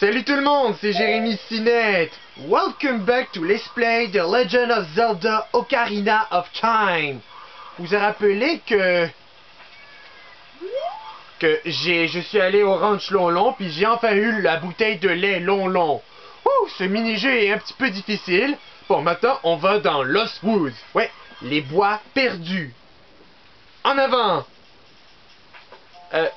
Salut tout le monde, c'est Jérémy Sinette. Welcome back to Let's Play The Legend of Zelda Ocarina of Time. Vous vous rappelez que que j'ai je suis allé au ranch Lonlon puis j'ai enfin eu la bouteille de lait Lonlon. Ouh, ce mini-jeu est un petit peu difficile. Bon, maintenant on va dans Lost Woods. Ouais, les bois perdus. En avant. Euh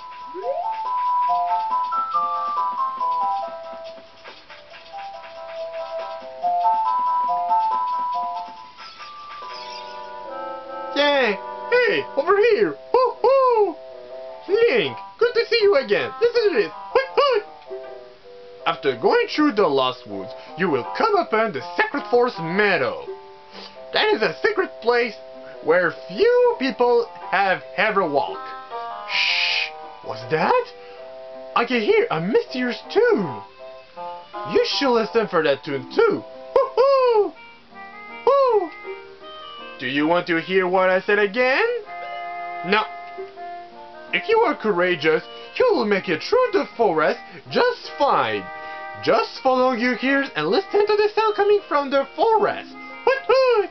Hey, over here! Link, good to see you again. This is it. After going through the Lost Woods, you will come upon the Sacred Forest Meadow. That is a secret place where few people have ever walked. Shh! What's that? I can hear a mysterious tune. You should listen for that tune too. Do you want to hear what I said again? No. If you are courageous, you will make it through the forest just fine. Just follow your ears and listen to the sound coming from the forest. Hoot hoot!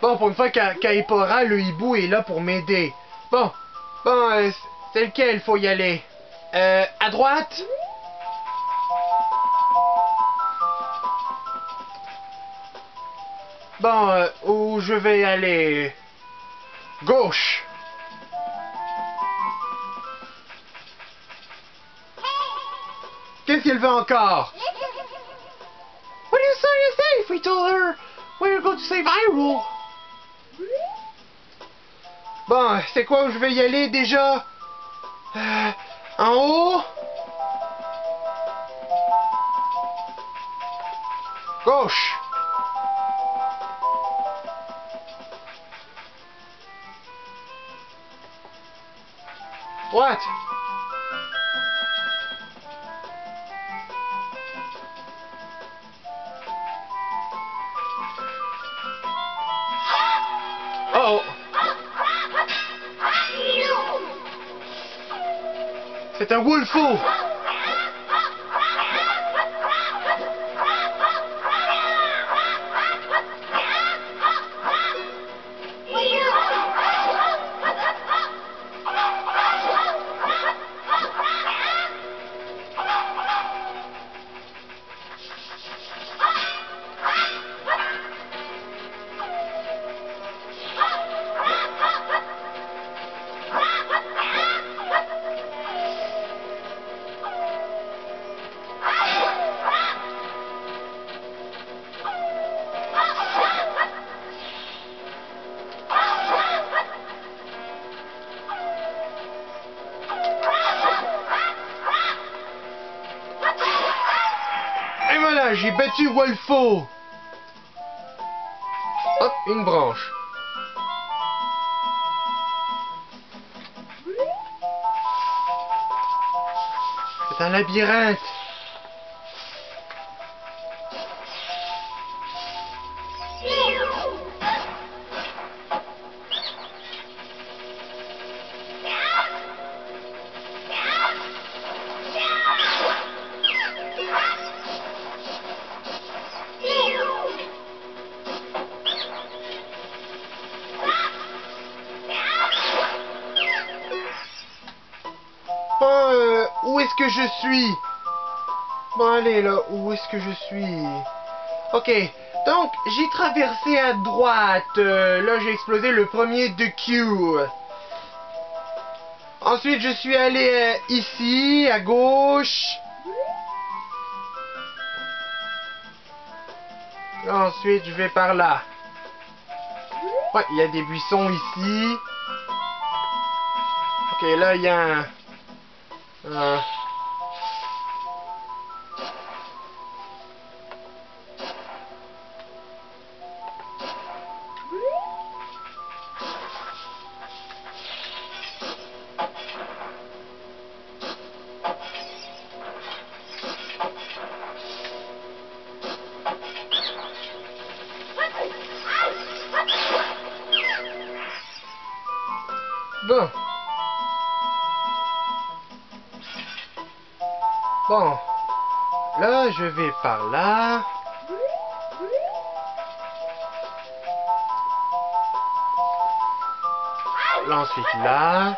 Bon, pour une fois qu'Aipora, le hibou, est là pour m'aider. Bon, bon, euh, c'est lequel faut y aller? Euh, à droite? Bon, euh, où je vais aller? Gauche. Qu'est-ce qu'elle veut encore? What do you say? Say if we told her we're going to save Hyrule? Bon, c'est quoi où je vais y aller déjà? Euh, en haut? Gauche. What? Oh! C'est un wolfo! J'ai battu Wolfo! Hop, une branche. C'est un labyrinthe. Suis? Bon, allez, là, où est-ce que je suis? Ok, donc, j'ai traversé à droite. Euh, là, j'ai explosé le premier de Q. Ensuite, je suis allé euh, ici, à gauche. Ensuite, je vais par là. Ouais, il y a des buissons ici. Ok, là, il y a un... un- je vais par là. Ensuite là.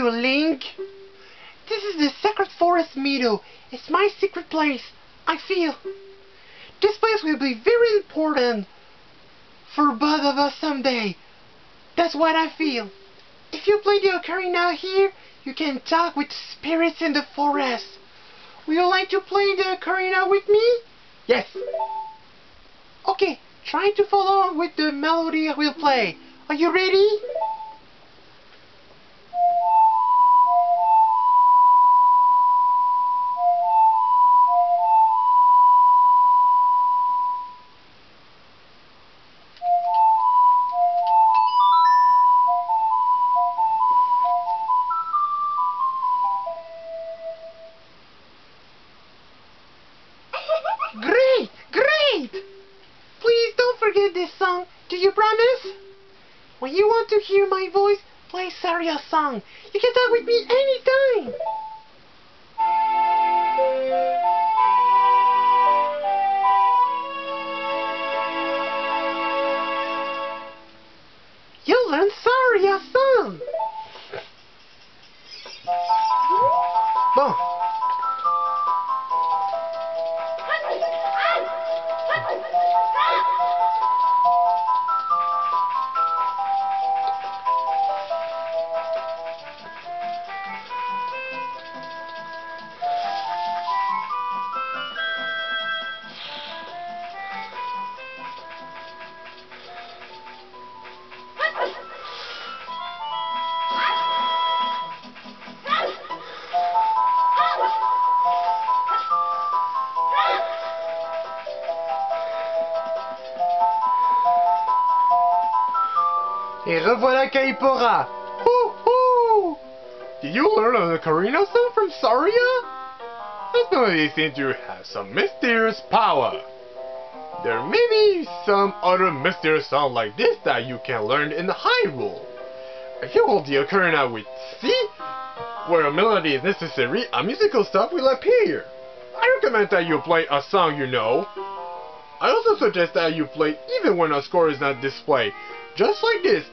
You, Link. This is the Sacred Forest Meadow. It's my secret place. I feel this place will be very important for both of us someday. That's what I feel. If you play the ocarina here, you can talk with spirits in the forest. Would you like to play the ocarina with me? Yes. Okay, try to follow with the melody I will play. Are you ready? When you want to hear my voice, play Saria's song. You can talk with me anytime. You'll learn Saria's song. Et revoilà Kaipora! Did you learn an ocarina song from Saria? This melody seems to have some mysterious power. There may be some other mysterious song like this that you can learn in the Hyrule. If you hold the ocarina with C, where a melody is necessary, a musical stuff will appear. I recommend that you play a song you know. I also suggest that you play even when a score is not displayed, just like this.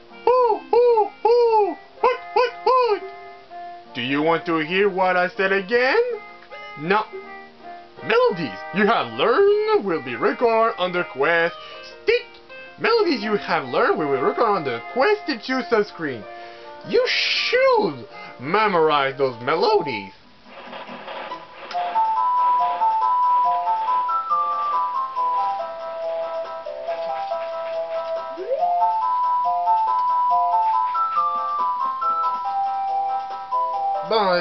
Do you want to hear what I said again? No. Melodies you have learned will be recorded on the Quest Stick. Melodies you have learned will be recorded on the Quest to choose a screen. You should memorize those melodies.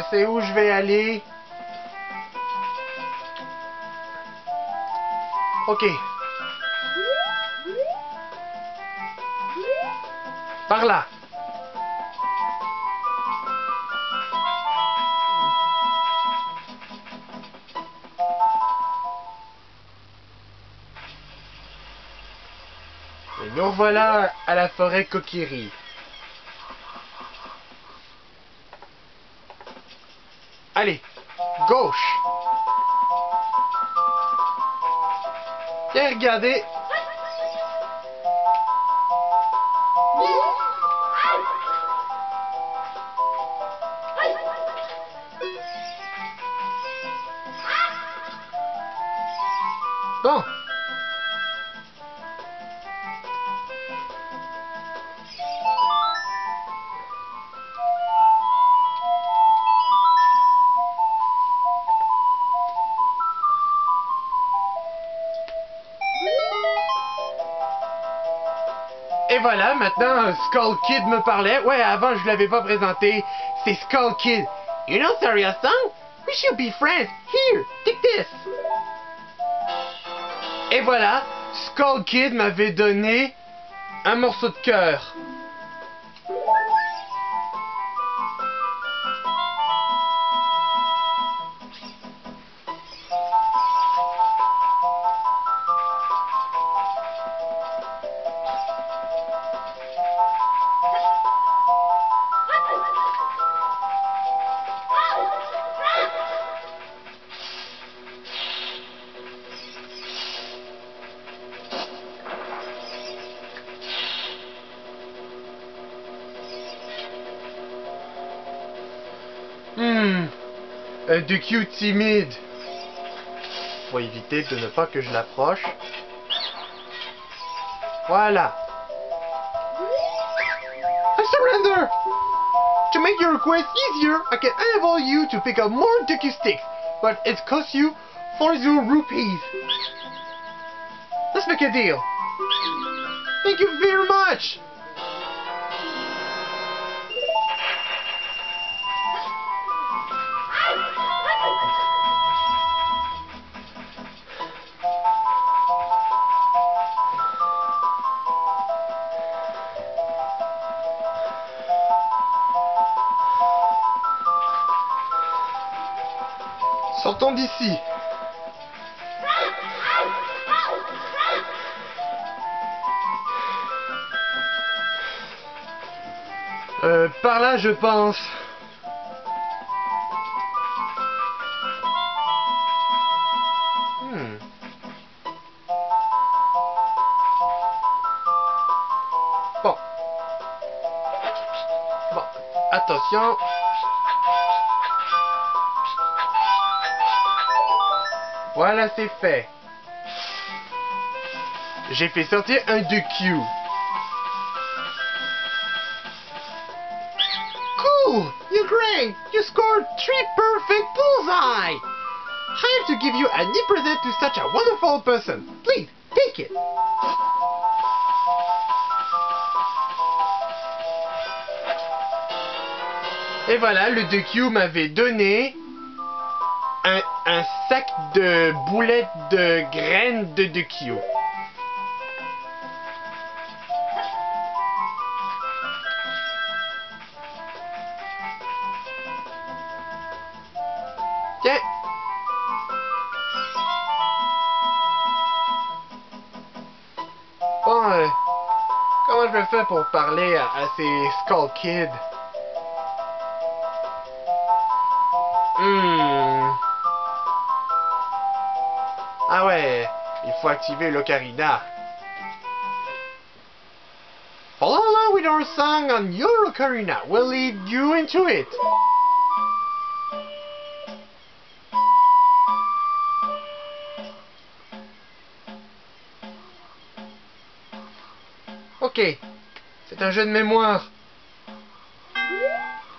C'est où je vais aller? Ok. Par là. Et nous voilà à la forêt Kokiri. Allez, gauche. Tiens, regardez. Et voilà, maintenant Skull Kid me parlait. Ouais, avant je l'avais pas présenté. C'est Skull Kid. You know Serious Song? We should be friends. Here, take this. Et voilà, Skull Kid m'avait donné un morceau de cœur. Euh, un DQ timide. Faut éviter de ne pas que je l'approche. Voilà. I surrender! To make your request easier, I can enable you to pick up more DQ sticks, but it costs you 40 rupees. Let's make a deal. Thank you very much! Sortons d'ici. Euh, par là, je pense. C'est fait. J'ai fait sortir un de Q. Cool! You're great! You scored three perfect bullseye! I have to give you a new present to such a wonderful person. Please, take it. Et voilà, le 2Q m'avait donné un, un sac de boulettes de graines de 2Q. Tiens. Bon, euh, comment je vais faire pour parler à, à ces Skull Kids? Faut activer l'ocarina. Follow along with our song on your ocarina. We'll lead you into it. Ok, c'est un jeu de mémoire.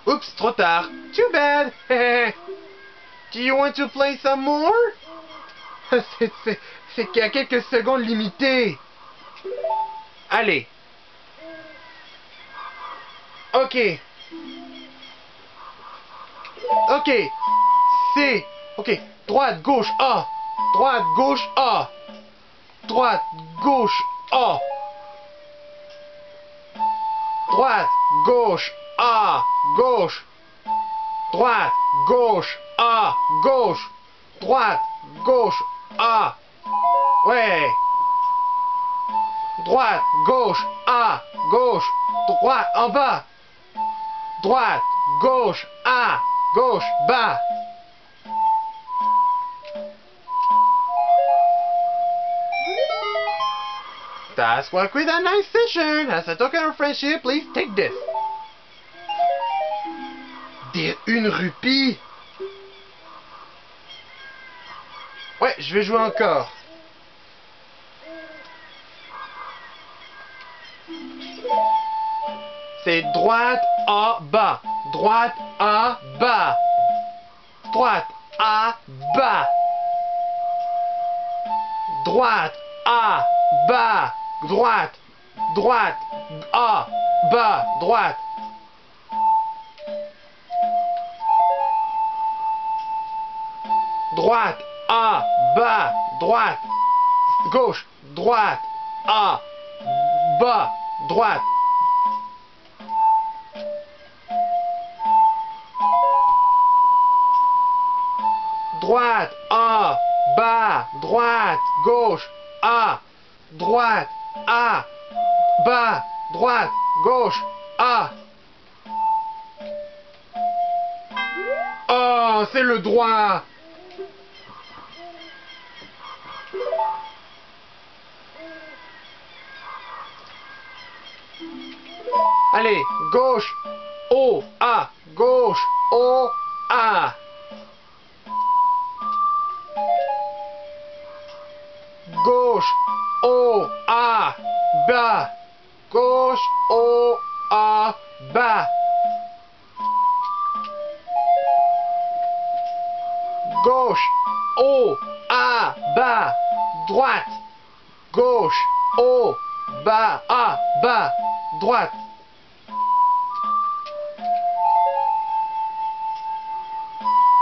Oups, trop tard. Too bad. Do you want to play some more? C'est c'est qu'il y a quelques secondes limitées. Allez. Ok. Ok. C. Ok. Droite, gauche, A. Droite, gauche, A. Droite, gauche, A. Droite, gauche, A. Gauche. Droite, gauche, A. Gauche. Droite, gauche, A. Ouais. Droite, gauche, A, gauche, droite, en bas. Droite, gauche, A, gauche, bas. That's what we that nice session. As a token of friendship, please take this. Des une rupie. Ouais, je vais jouer encore. C'est droite à bas. Droite à bas. Droite à bas. Droite à bas. Droite. Droite. À bas. Droite. Droite. À bas. Droite. Gauche. Droite. À bas. Droite. Droite, A, bas, droite, gauche, A, droite, A, bas, droite, gauche, A. Oh, c'est le droit. Allez, gauche, O, A, gauche, O, A. gauche, haut, A, bas, gauche, haut, A, bas. Gauche, haut, A, bas, droite, gauche, haut, bas, A, bas, droite.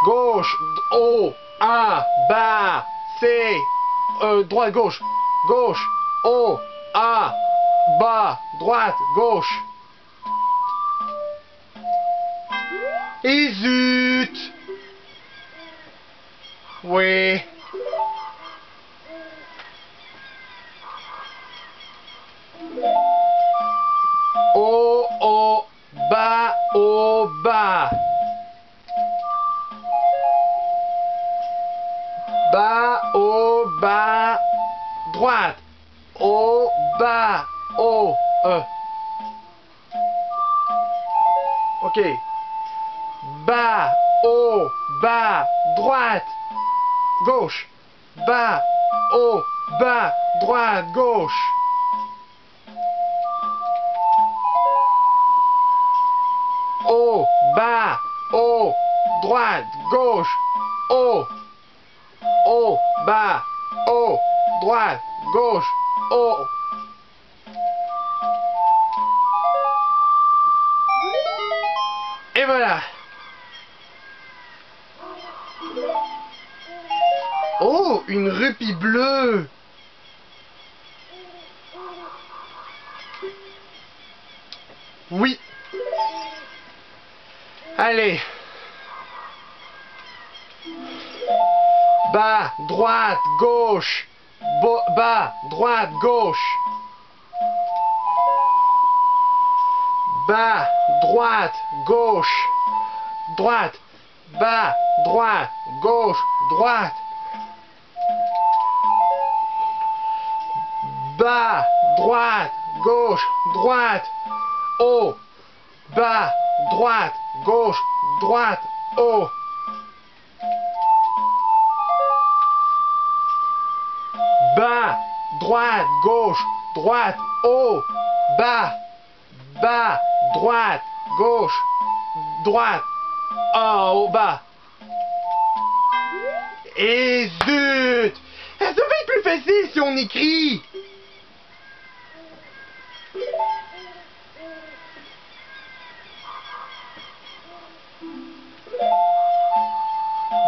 Gauche, haut, A, bas, C, euh, droite, gauche, gauche, haut, A, bas, droite, gauche. Et zut. Oui. Haut, bas, e. Ok. Bas, haut, bas, droite, gauche. Bas, haut, bas, droite, gauche. Haut, bas, haut, droite, gauche, haut haut, bas, haut, droite, gauche, haut. Et voilà. Oh, une rupie bleue. Oui. Allez. bas, droite, gauche, bas, droite, gauche. Bas, droite, gauche, droite, bas, droite, gauche, droite. Bas, droite, gauche, droite, haut, bas, droite, gauche, droite, haut. Droite, gauche, droite, haut, bas, bas, droite, gauche, droite, haut, bas. Et zut Ça va être plus facile si on écrit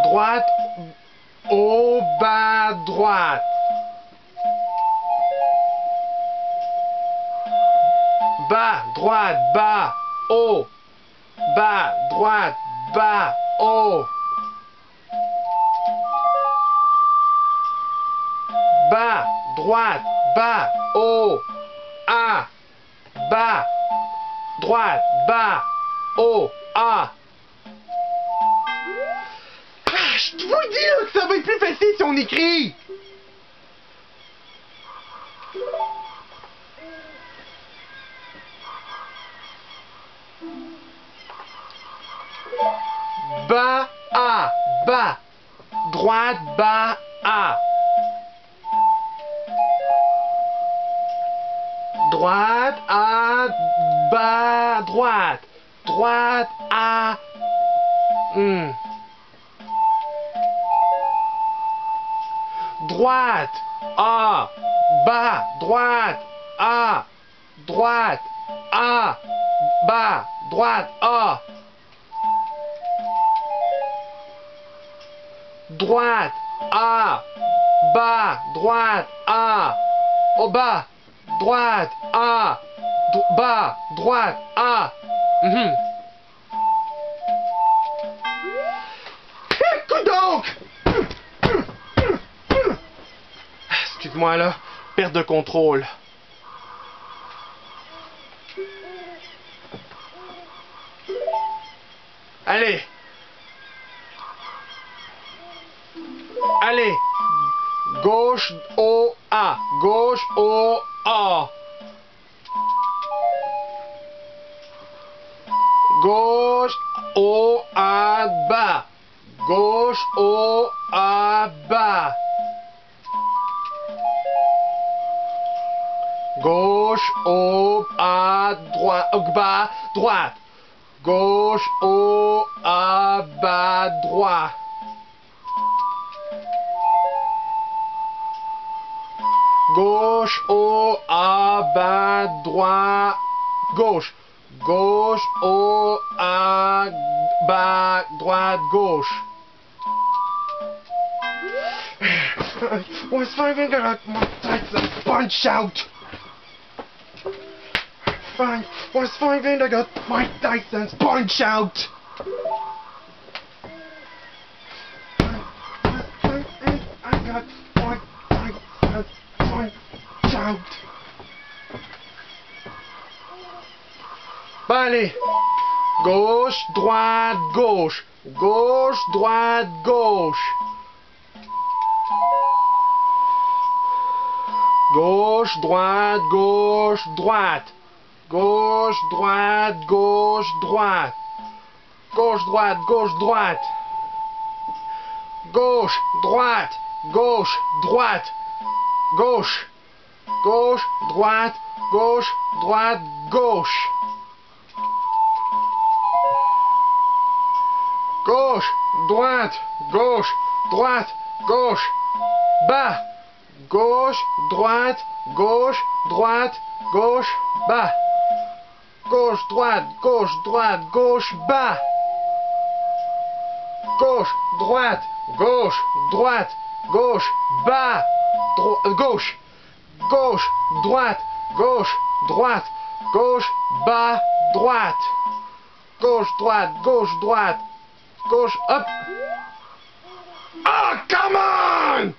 Droite, haut, bas, droite. Bas, droite, bas, haut, bas, droite, bas, haut. Bas, droite, bas, haut, A, bas, droite, bas, haut, A. Ah, je vous dis que ça va être plus facile si on écrit. Bas, A. Droite, A, bas, droite. Droite, A. Hmm. Droite, A, bas, droite, A, droite, A, bas, droite, A. Droite, A, bas, droite, A. Au bas, droite, A, bas, droite, A. Mhm. Écoute donc Excuse-moi là, perte de contrôle. Gauche au A. Gauche au A. Gauche au A bas. Gauche au A bas. Gauche au A droite. Bas droite. Gauche au A bas droit. Gauche au A bas droit. Gauche. Gauche au A bas droite gauche. Was finding out my tights and punch out. Fine. Was finding I got my tights and punch out. I got my tights and allez. Gauche, droite, gauche. Gauche, droite, gauche. Gauche, droite, gauche, droite. Gauche, droite, gauche, droite. Gauche, droite, gauche, droite. Gauche, droite, gauche, droite. Gauche. Gauche, droite, gauche, droite, gauche. Gauche, droite, gauche, droite, gauche. Bas. Gauche, droite, gauche, droite, gauche, bas. Gauche, droite, gauche, droite, gauche, bas. Gauche, droite, gauche, droite, gauche, bas. Gauche. Gauche, droite, gauche, droite, gauche, bas, droite. Gauche, droite, gauche, droite, gauche, hop. Ah, come on!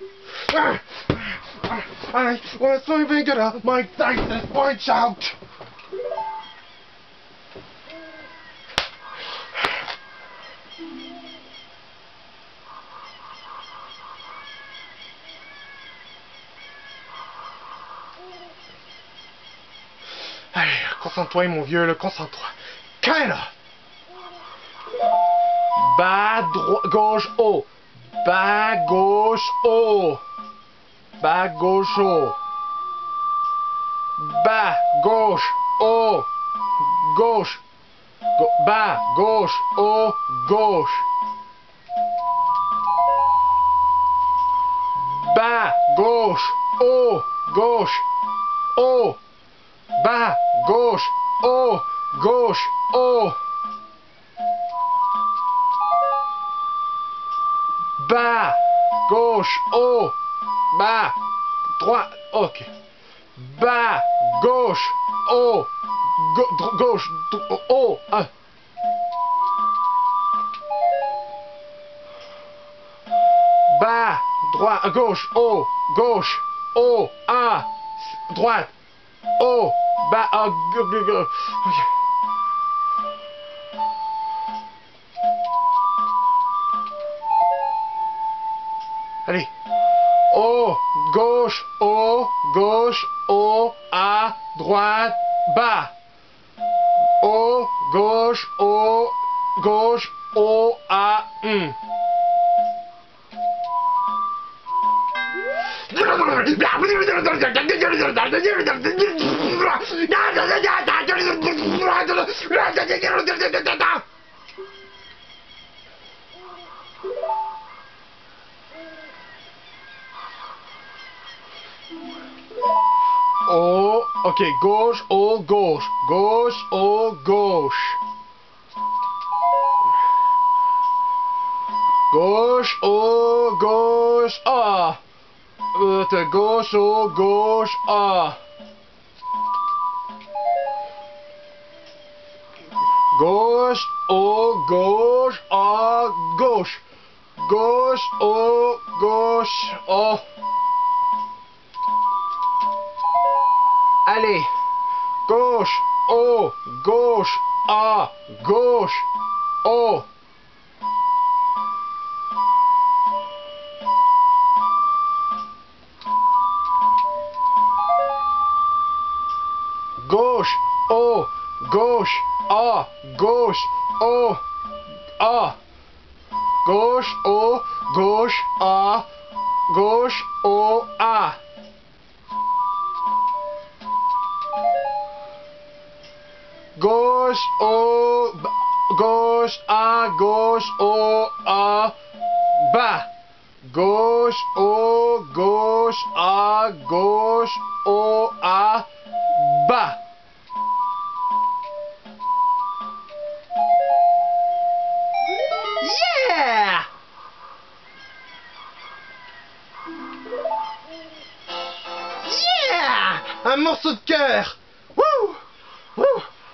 I was moving it up, my dice punch out. Concentre-toi, mon vieux, là, concentre-toi. Bas, droite, gauche, haut. Bas, gauche, haut. Bas, gauche, haut. Bas, gauche, haut. Gauche. Bas, gauche, haut, gauche. Bas, gauche, haut, gauche, haut. Bas, gauche, haut, gauche, haut. Bas, gauche, haut, bas, droite, ok. Bas, gauche, haut, gauche, haut, ah. Bas, droite, gauche, haut, gauche, haut, ah, droite, haut, bas, ah, go, go, go. ok. Allez. Haut, gauche, haut, gauche, haut, à, droite, bas. Haut, gauche, haut, gauche, O, A, M. O, ok, gauche, O, gauche, gauche, O, gauche. Gauche, O, gauche, A. Gauche, O, gauche, A. Gauche, O, gauche, A, gauche. Gauche, O, gauche, A. Allez. Gauche, O, gauche, A, gauche, O.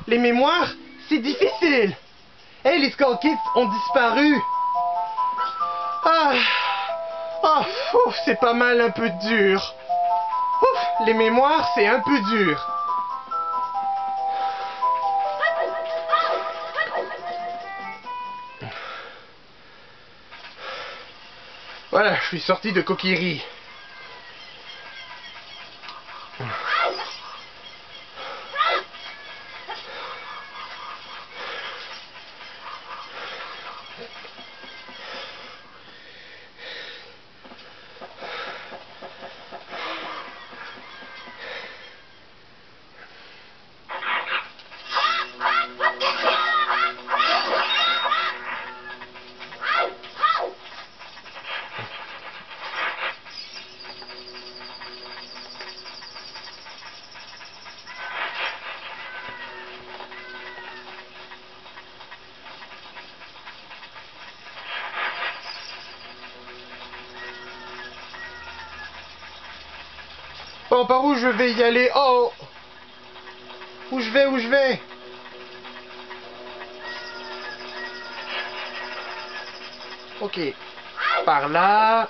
Les mémoires, c'est difficile! Et les Skull Kids ont disparu! Ah! Ouf, c'est pas mal un peu dur! Les mémoires, c'est un peu dur! Voilà, je suis sorti de coquillerie. Par où je vais y aller Oh Où je vais, où je vais? Ok. Par là.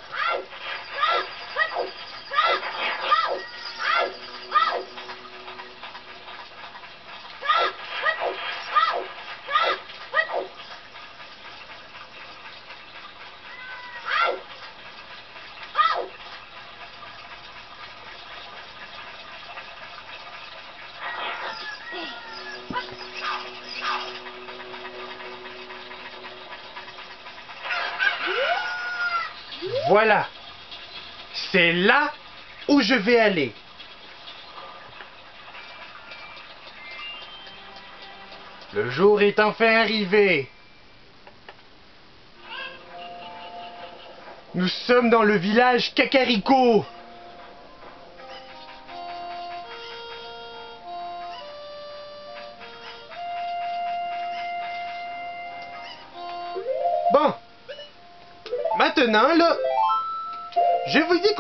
Voilà. C'est là où je vais aller. Le jour est enfin arrivé. Nous sommes dans le village Kakariko.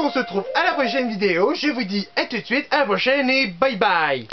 Qu'on se trouve à la prochaine vidéo. Je vous dis à tout de suite, à la prochaine et bye bye.